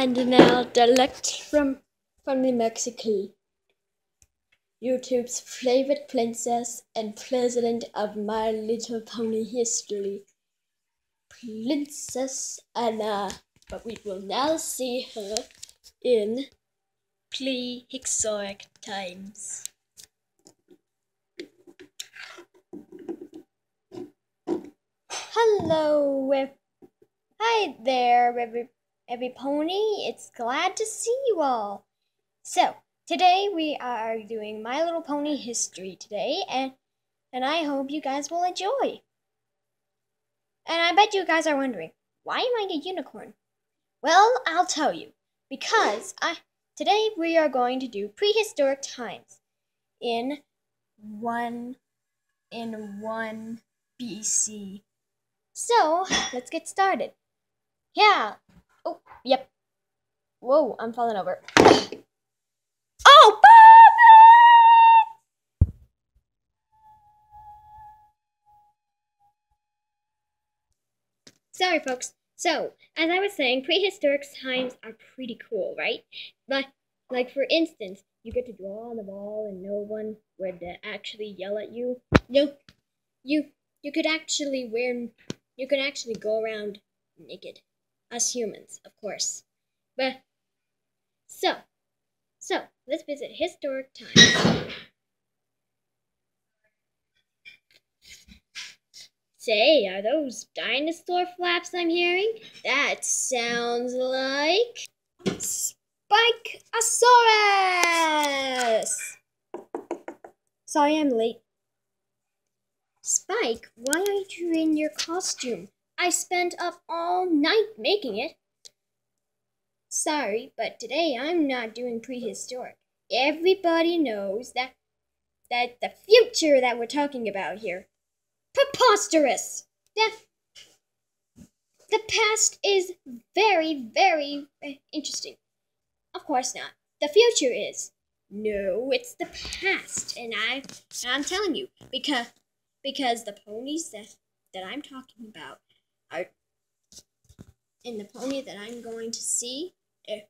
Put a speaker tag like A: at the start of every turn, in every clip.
A: And now direct from from Mexico. YouTube's favorite princess and president of My Little Pony history, Princess Anah. But we will now see her in prehistoric times. Hello, hi there, every every pony. It's glad to see you all. So today we are doing My Little Pony history today, and and I hope you guys will enjoy. And I bet you guys are wondering, why am I a unicorn? Well, I'll tell you. Because I today we are going to do prehistoric times in one in one BC. So let's get started. Yeah. Oh, yep. Whoa, I'm falling over. Oh, Bobby! Sorry, folks. So, as I was saying, prehistoric times are pretty cool, right? But, like for instance, you get to draw on the wall and no one would uh, actually yell at you. No, you you could actually wear you could actually go around naked, us humans, of course. But so so let's visit historic times. Say, are those dinosaur flaps I'm hearing? That sounds like Spikeosaurus! Sorry I'm late. Spike, why aren't you in your costume? I spent up all night making it. Sorry, but today I'm not doing prehistoric. Everybody knows that that the future that we're talking about here. Preposterous! The, the past is very, very interesting. Of course not. The future is. No, it's the past, and I, I'm telling you because because the ponies that that I'm talking about are, and the pony that I'm going to see eh,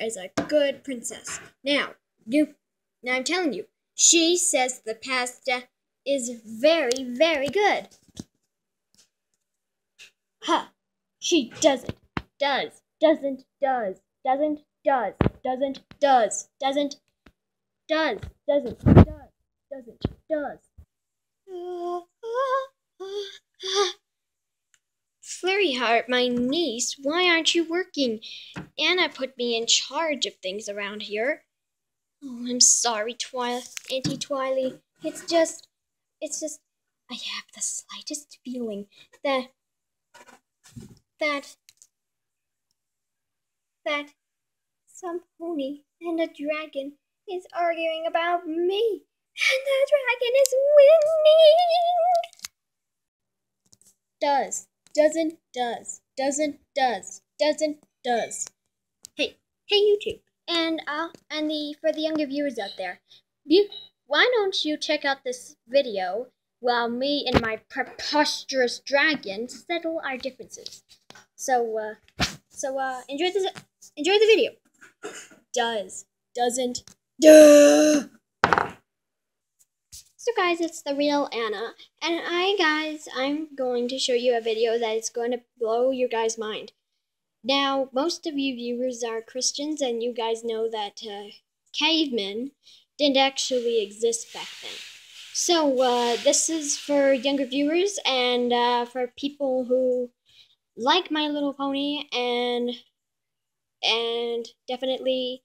A: is a good princess. Now, you, now I'm telling you, she says the past uh, is very, very good. Huh? She doesn't, does, doesn't, does, doesn't, does, doesn't, does, doesn't, does, doesn't, does, doesn't, does. Flurry Heart, my niece, why aren't you working? Anah put me in charge of things around here. Oh, I'm sorry, Twilight, Auntie Twily. It's just, it's just, I have the slightest feeling that, that, that some pony and a dragon is arguing about me. And the dragon is winning. Does, doesn't, does, doesn't, does, doesn't, does. Hey, hey YouTube, and uh, and the for the younger viewers out there, you, why don't you check out this video while me and my preposterous dragon settle our differences? So, uh, so uh, enjoy the enjoy the video. Does, doesn't. So guys, it's the real Anah, and I guys, I'm going to show you a video that is going to blow your guys' mind. Now, most of you viewers are Christians, and you guys know that uh, cavemen didn't actually exist back then. So, uh, this is for younger viewers and uh, for people who like My Little Pony and and definitely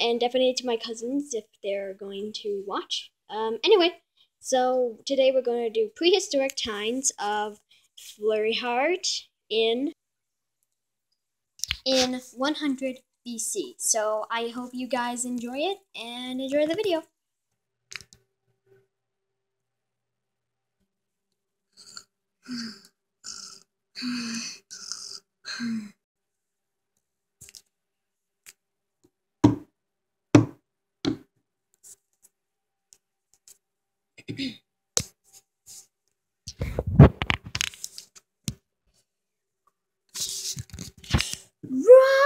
A: and definitely to my cousins if they're going to watch. Um, anyway, so today we're going to do prehistoric times of Flurry Heart in in 100 BC. So I hope you guys enjoy it and enjoy the video. Run!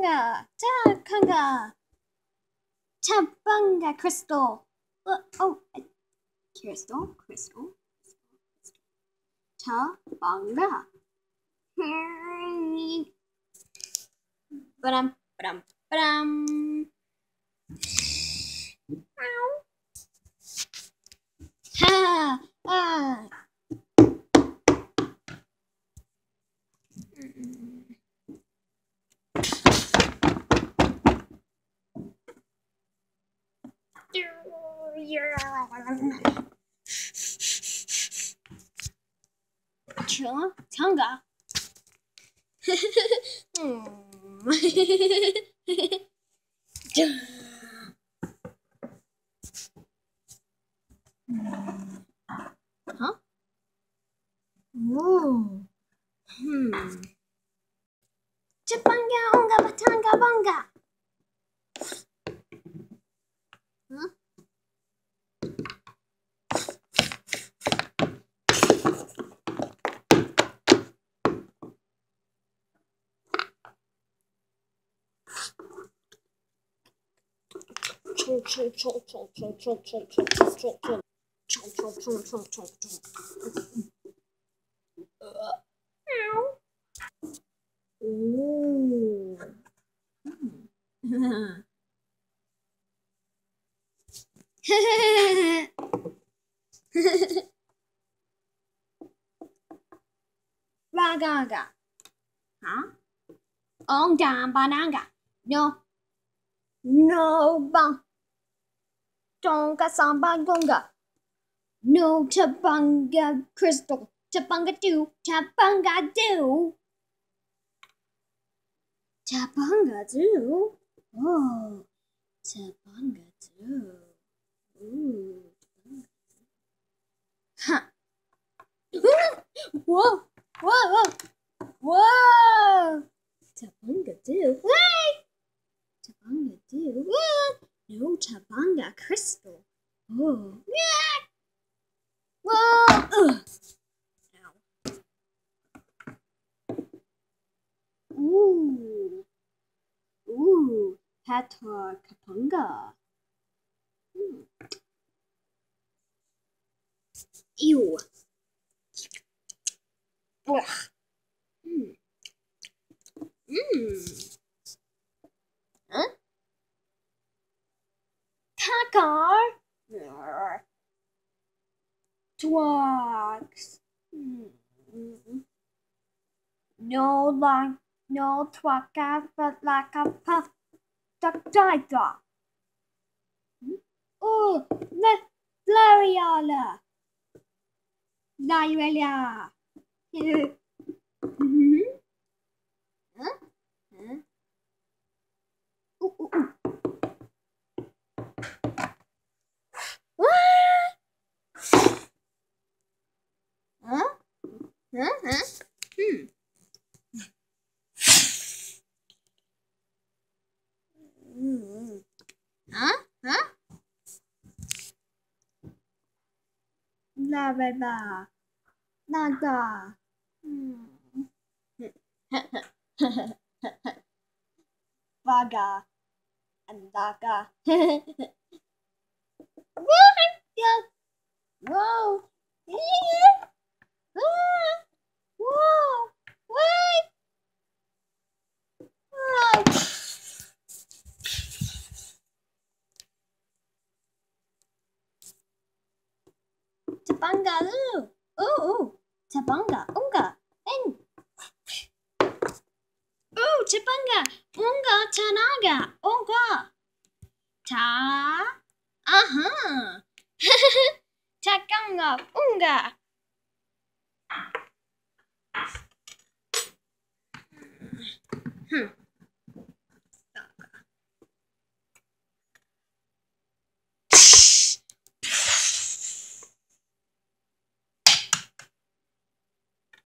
A: Tabanga, Takanga, Tabanga crystal. Uh, oh, uh, crystal, crystal, crystal, Tabanga. Ba-dum, ba-dum, ba-dum. Ha! Ah! Tonga. huh? Ooh. Hmm. Chapanga onga batanga bonga. Huh? Chong chong chong chong chong chong chong chong chong chong chong chong chong chong. Uh, Ow. Ooh. Ragaga. Huh? Onga bananga. No. No bang. Tonga samba gonga. No tabanga crystal. Tabanga do. Tabanga do. Tabanga do. Oh. Tabanga do. Whoa. Yeah. Whoa. Ooh. Ooh. Pator Kapunga. Hmm. Ew. Ugh. Mmm. Mmm. No like no twaka but like a puff duck diga. Oh, la Lariala. Lariala. Mhm. Huh? Huh? Ooh, ooh, ooh. Huh? Huh? Huh? บายบานาจาบากาอนดากาว้าวว้าว 빵가. 으 오우. 자빵가 온가 엥. 오우 자빵가 온가 자나가 온가. 자 아하. 자깡가 온가. 흠.